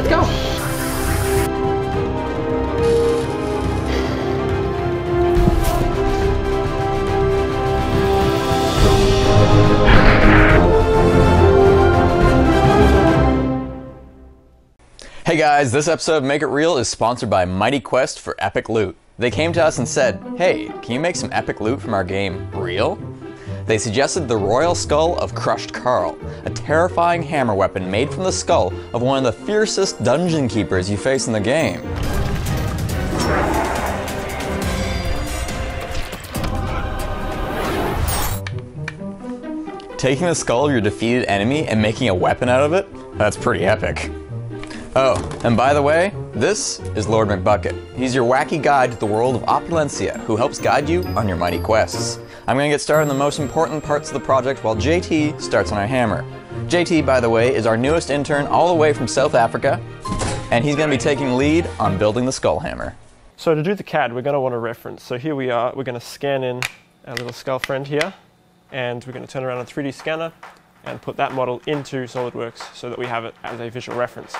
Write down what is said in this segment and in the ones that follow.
let's go. Hey guys, this episode of Make It Real is sponsored by Mighty Quest for Epic Loot. They came to us and said, hey, can you make some epic loot from our game real? They suggested the Royal Skull of Crushed Carl, a terrifying hammer weapon made from the skull of one of the fiercest dungeon keepers you face in the game. Taking the skull of your defeated enemy and making a weapon out of it? That's pretty epic. Oh, and by the way, this is Lord McBucket. He's your wacky guide to the world of Opulencia, who helps guide you on your mighty quests. I'm gonna get started on the most important parts of the project while JT starts on our hammer. JT, by the way, is our newest intern all the way from South Africa, and he's gonna be taking lead on building the skull hammer. So to do the CAD, we're going to want a reference. So here we are, we're going to scan in our little skull friend here, and we're going to turn around a 3D scanner and put that model into SolidWorks so that we have it as a visual reference.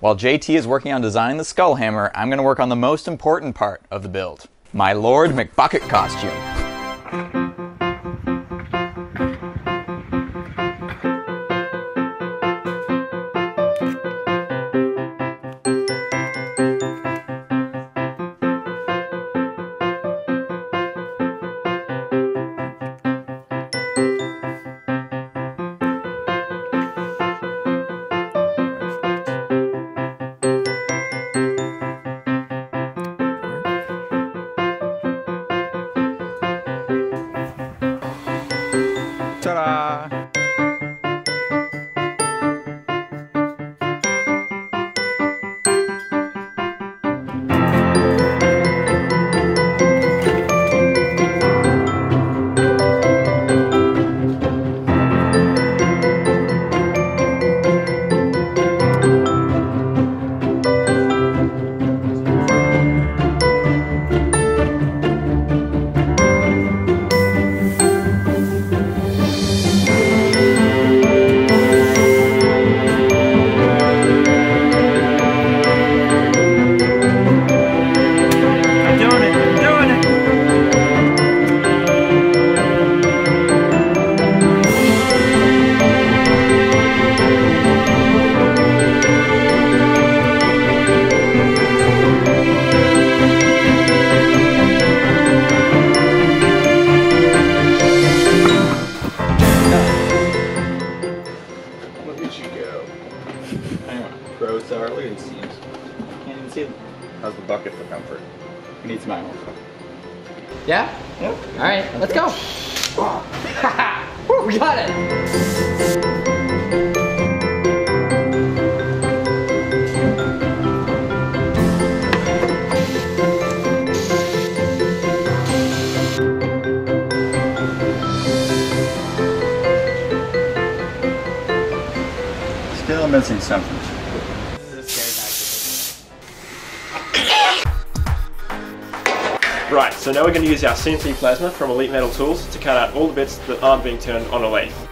While JT is working on designing the skull hammer, I'm gonna work on the most important part of the build. My Lord McBucket costume. We got it. Still missing something. Right, so now we're going to use our CNC plasma from Elite Metal Tools to cut out all the bits that aren't being turned on a lathe.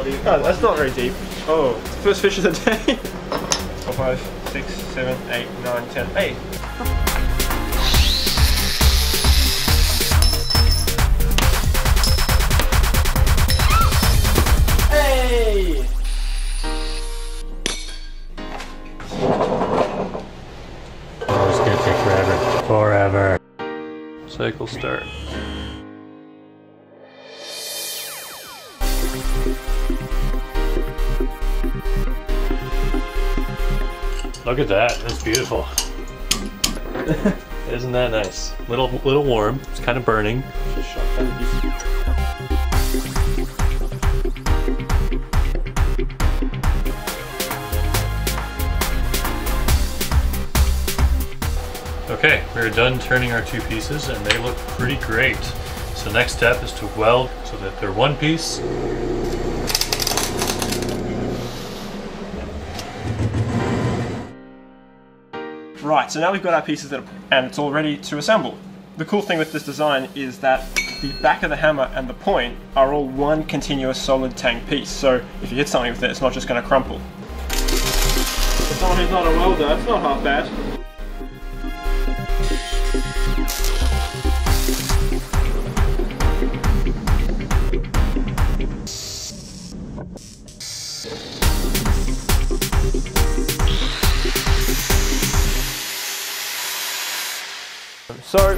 Oh, that's not very deep. Oh, first fish of the day. Four, five, six, seven, eight, nine, ten. Hey. Hey! Oh, it's gonna take forever. Forever. Cycle start. Look at that. That's beautiful. Isn't that nice? Little little warm. It's kind of burning. Okay, we're done turning our two pieces and they look pretty great. So next step is to weld so that they're one piece. Right, so now we've got our pieces that are, and it's all ready to assemble. The cool thing with this design is that the back of the hammer and the point are all one continuous solid tank piece. So if you hit something with it, it's not just going to crumple. For someone who's not a welder, it's not half bad.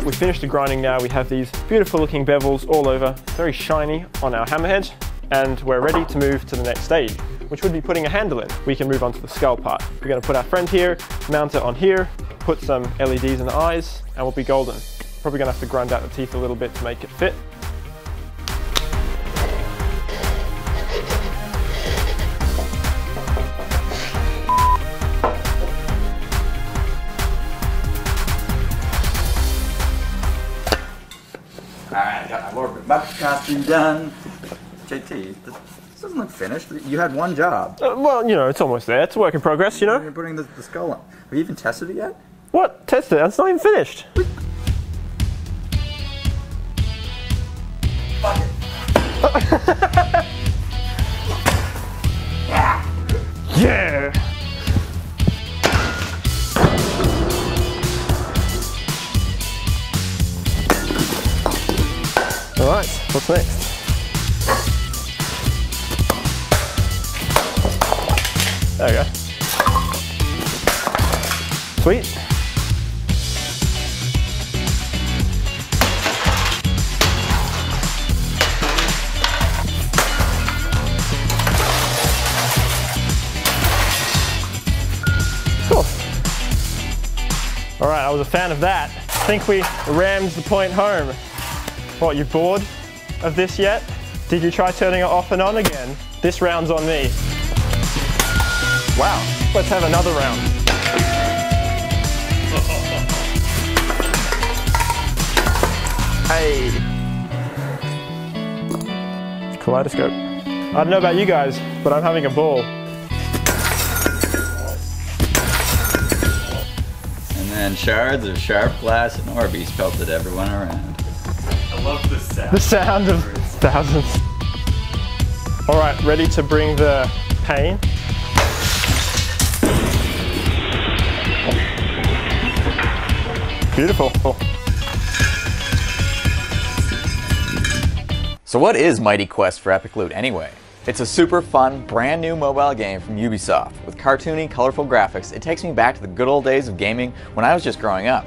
We finished the grinding now. We have these beautiful looking bevels all over, very shiny on our hammerhead, and we're ready to move to the next stage, which would be putting a handle in. We can move on to the skull part. We're gonna put our friend here, mount it on here, put some LEDs in the eyes, and we'll be golden. Probably gonna have to grind out the teeth a little bit to make it fit. Got my Lord Buck done. JT, this doesn't look finished. You had one job. Uh, well, you know, it's almost there. It's a work in progress, you know? You're putting the, the skull on. Have you even tested it yet? What? Tested it. It's not even finished. Fuck it. yeah. All right. What's next? There we go. Sweet. Cool. All right, I was a fan of that. I think we rammed the point home. What, you bored of this yet? Did you try turning it off and on again? This round's on me. Wow, let's have another round. Hey. Kaleidoscope. I don't know about you guys, but I'm having a ball. And then shards of sharp glass and Orbeez pelted everyone around. I love this sound. The sound of thousands. All right, ready to bring the pain. Beautiful. So what is Mighty Quest for Epic Loot anyway? It's a super fun, brand new mobile game from Ubisoft. With cartoony, colorful graphics, it takes me back to the good old days of gaming when I was just growing up.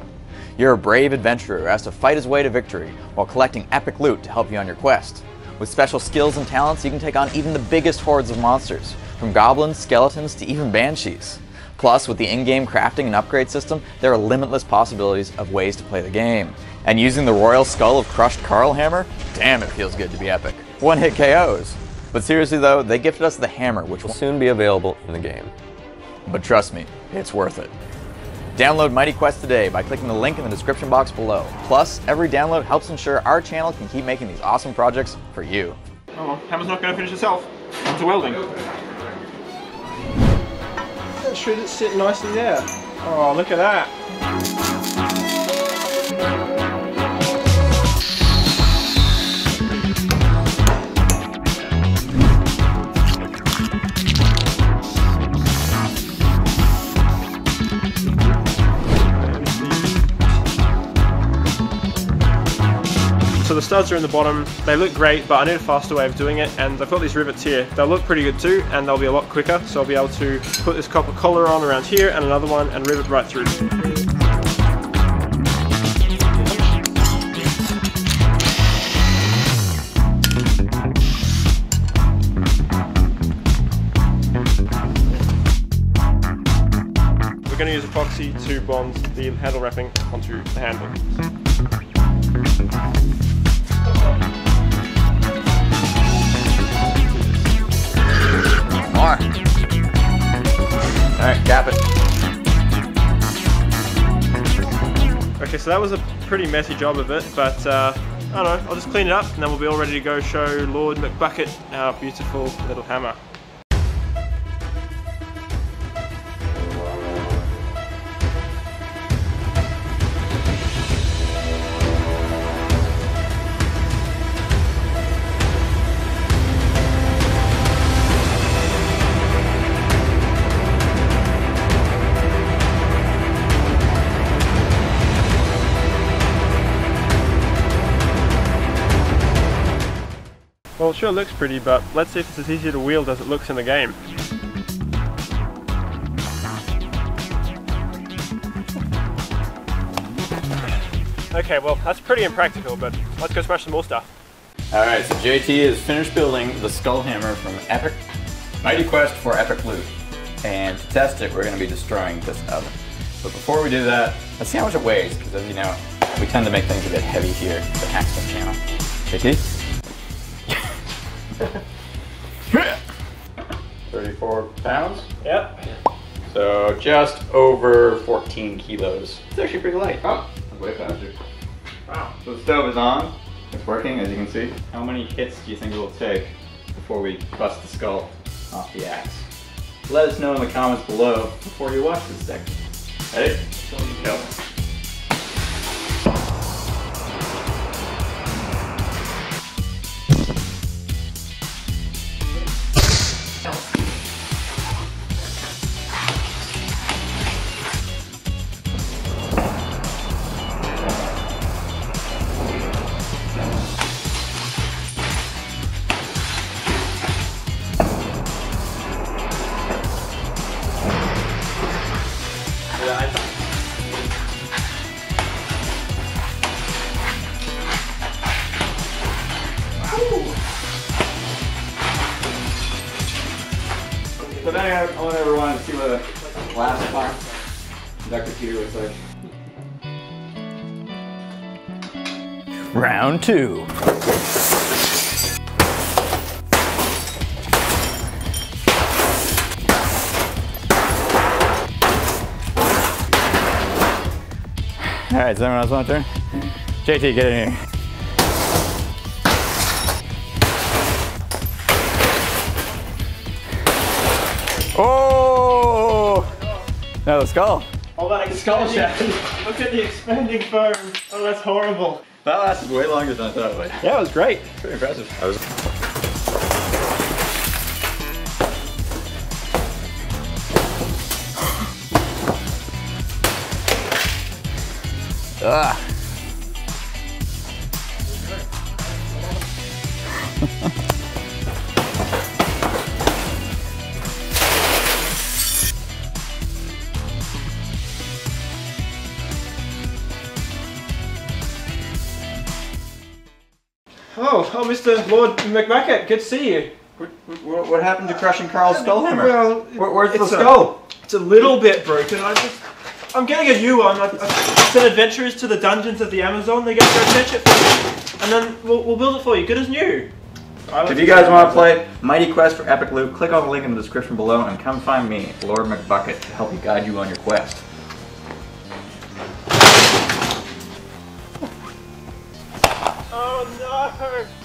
You're a brave adventurer who has to fight his way to victory while collecting epic loot to help you on your quest. With special skills and talents, you can take on even the biggest hordes of monsters, from goblins, skeletons, to even banshees. Plus, with the in-game crafting and upgrade system, there are limitless possibilities of ways to play the game. And using the Royal Skull of Crushed Carl Hammer, damn it feels good to be epic. One-hit KOs. But seriously though, they gifted us the hammer, which will soon be available in the game. But trust me, it's worth it. Download Mighty Quest today by clicking the link in the description box below. Plus, every download helps ensure our channel can keep making these awesome projects for you. Oh, well, hammer's not going to finish itself. On to welding. That Should sit nicely there? Oh, look at that. So the studs are in the bottom. They look great, but I need a faster way of doing it. And I've got these rivets here. They'll look pretty good too, and they'll be a lot quicker. So I'll be able to put this copper collar on around here and another one and rivet right through. We're going to use epoxy to bond the handle wrapping onto the handle. More. All right, cap it. Okay, so that was a pretty messy job of it, but uh, I don't know, I'll just clean it up and then we'll be all ready to go show Lord McBucket our beautiful little hammer. Well, it sure looks pretty, but let's see if it's as easy to wield as it looks in the game. Okay, well, that's pretty impractical, but let's go smash some more stuff. All right, so JT is finished building the skull hammer from Epic Mighty Quest for Epic Loot. And to test it, we're gonna be destroying this oven. But before we do that, let's see how much it weighs, because as you know, we tend to make things a bit heavy here at the Hacksmith channel. JT? 34 pounds. Yep. So just over 14 kilos. It's actually pretty light. Oh, that's way faster. Wow. So the stove is on. It's working, as you can see. How many hits do you think it will take before we bust the skull off the axe? Let us know in the comments below before you watch this section. Ready? Go. So then I only ever wanted to see what a last part Dr. Peter looks like. Round two. All right, is everyone else want to turn? JT, get in here. No, the skull. Oh, that Skull shaft. Look at the expanding foam. Oh, that's horrible. That lasted way longer than I thought it would. Yeah, it was great. Pretty impressive. I was. Ah. Oh, oh, Mr. Lord McBucket, good to see you. What, what happened to crushing Carl's skull hammer? Well, Where, where's the it's a- skull? It's a little bit broken. I just, I'm getting a new one. I, I sent adventurers to the dungeons of the Amazon. They got to fetch it for me, and then we'll, we'll build it for you, good as new. If you guys want to play Mighty Quest for Epic Loot, click on the link in the description below and come find me, Lord McBucket, to help you guide you on your quest. Oh no!